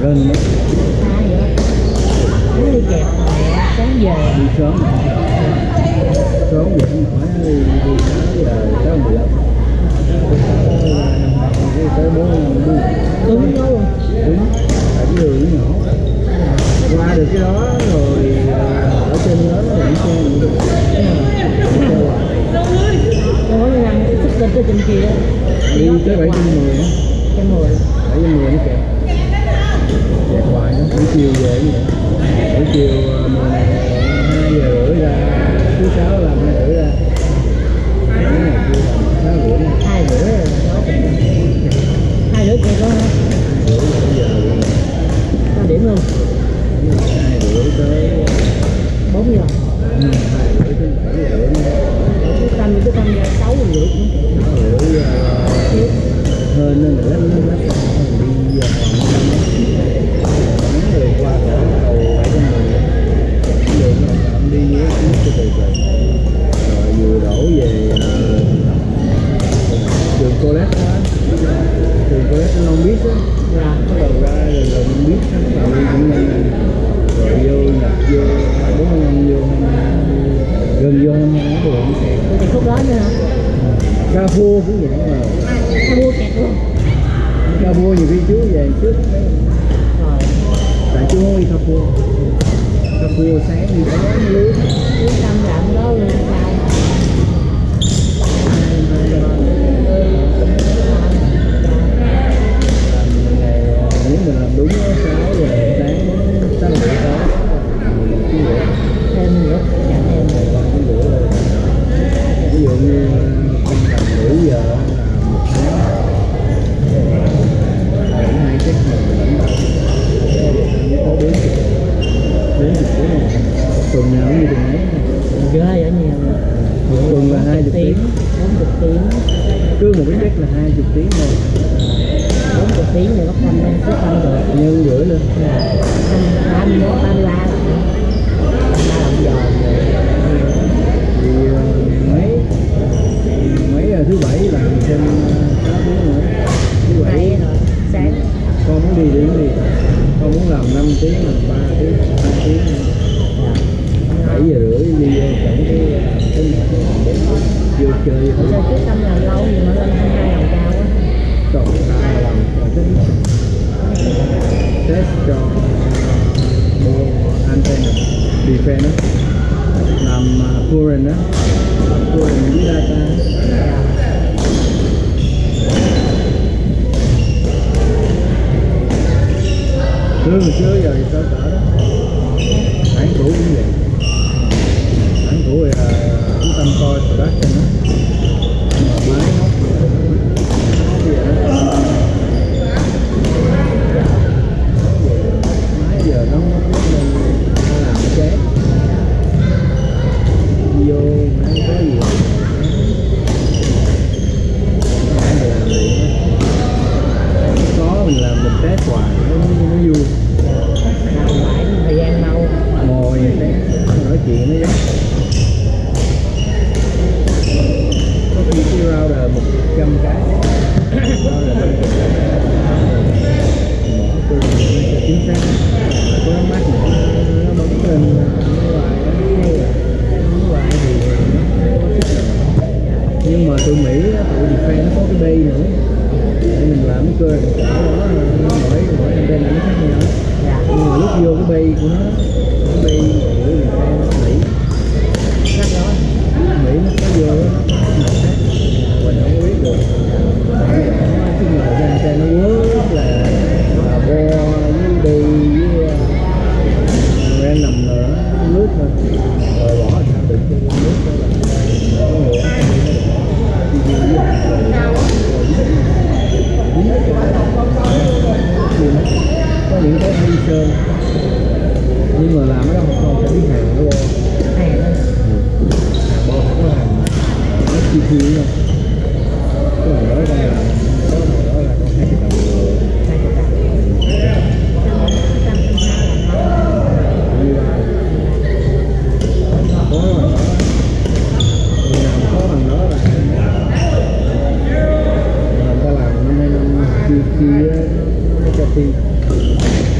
gần đó? Muốn đi kẹp mẹ sáng về đi sớm. Sớm vậy không nổi đi đi sáu giờ lăm. Đi tới bốn bốn cứng nó luôn đúng. Tại cái đường nó nhỏ. Qua được cái đó rồi ờ, ở trên đó nó đẩy xe nữa. Có năm sức lên tới trên kia. Đi tới bảy trăm á trăm mười bảy trăm mười nó kẹt kẹt hoài đó buổi chiều về cũng vậy buổi chiều ờ, mình ờ, hai giờ rưỡi ra, thứ sáu là hai rưỡi ra. Nước từ rồi. Vừa đổ về trường cô lát đó trường cô lát nó không biết á bắt đầu ra rồi rồi không biết á rồi đi cũng nhanh rồi vô nhập vô bốn mươi năm vô gần vô năm hai rồi cũng sẽ cái khúc đó nữa hả? Ca phua cũng vậy mà. Ca mua kẹt luôn ca phua nhiều khi trước về trước. Tại chú không đi ca phua cà phua sáng đi đó lưới cái tâm làm đó luôn sao nếu mình làm đúng sáu giờ sáng đến sáu đó thêm nữa thêm này rồi ví dụ như không làm nửa giờ bốn chục tiếng thì bắt tâm lên sức tâm được nhân rưỡi lên là ba mươi một ba mươi ba làm giờ thì mấy mấy thứ bảy là thêm sáu tiếng nữa thứ bảy rồi sáng con muốn đi đến đi con muốn làm 5 tiếng làm 3 tiếng 2 tiếng bảy giờ rưỡi đi vô chẳng cái cái này vô chơi không sao xưa tâm làm lâu nhưng mà lên hai hai cao á còn làm là test cho mua antenna defense á làm uh, current đó, làm current với data lương xưa giờ thì sao cỡ đó hãng cũ cũng vậy hãng cũ thì là cũng tâm coi production đó mà máy gì đó máy giờ nó nó nó làm chết vô nó có gì. Có mình làm mình test hoài nó, nó vui. Làm lại thời gian lâu ngồi test nói chuyện nó giống có khi cái router một trăm cái. Router trăm cái từ tôi cho chính xác có nó mát nữa nó bấm lên nó lại nó hay à nó thì nhưng mà từ Mỹ tụi tụi defense nó có cái bay nữa. Để mình làm cái cơ chỗ đó mỗi mỗi antenna nó khác nhau. Nhưng mà lúc vô cái bay của nó, cái bay của defense Mỹ. Khác đó Mỹ nó có vô nó trơn những người làm ở đó không phải biết hàng của bo. Hàng đó hàng bo không có hàng nó chi tiêu đâu có hàng đó đây là có hàng đó là con hai chục đồng Thank you.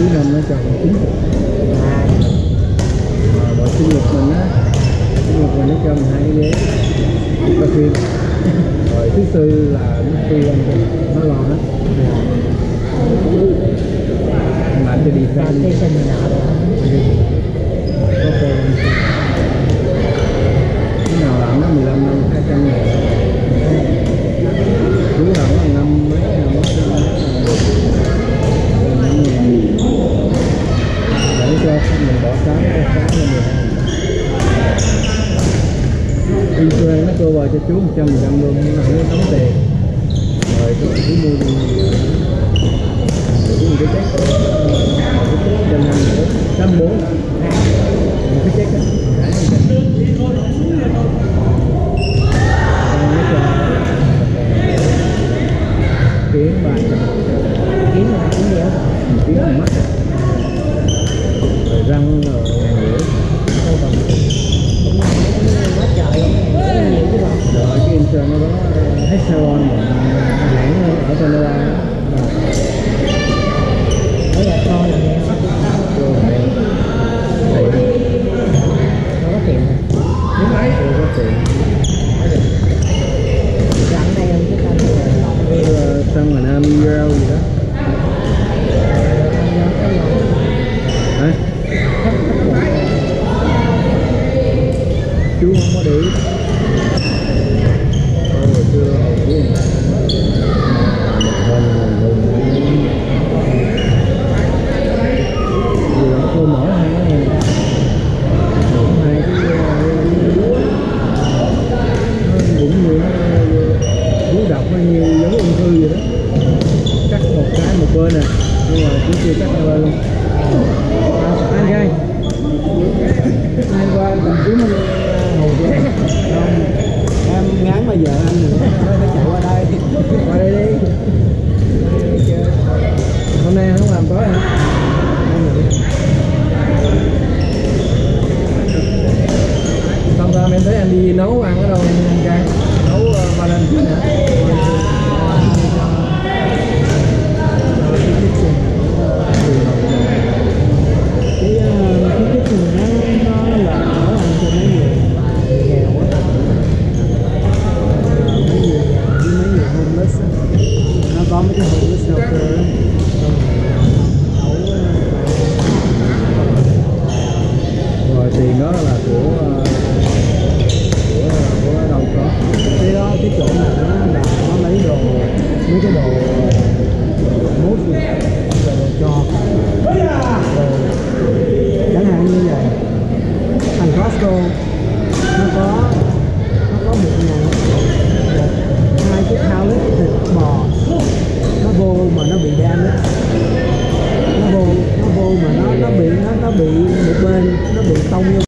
cuối năm nó tròn chín mà bộ sinh nhật mình á sinh nhật mình nó cho mình hai cái ghế. Coi phim rồi thứ tư là nó phi lên nó lo hết mà anh đi đi ra đi. sáng ăn sáng là 12 Đi thuê nó cô vào cho chú 100% luôn nhưng mà không có tống tiền Rồi các bạn cứ mua đi Cứ một cái check Một cái check 150 nữa 84 Một cái check á 20 euro cắt một cái một bên nè. Nhưng mà cũng chưa cắt hai bên luôn. Anh gai anh qua anh mình ngồi hồn không. Em ngán mà giờ anh nữa. Phải chạy qua đây. Qua đây đi. Hôm nay không làm tối hả? Xong ra em thấy anh đi nấu ăn ở đâu, anh gai Boa!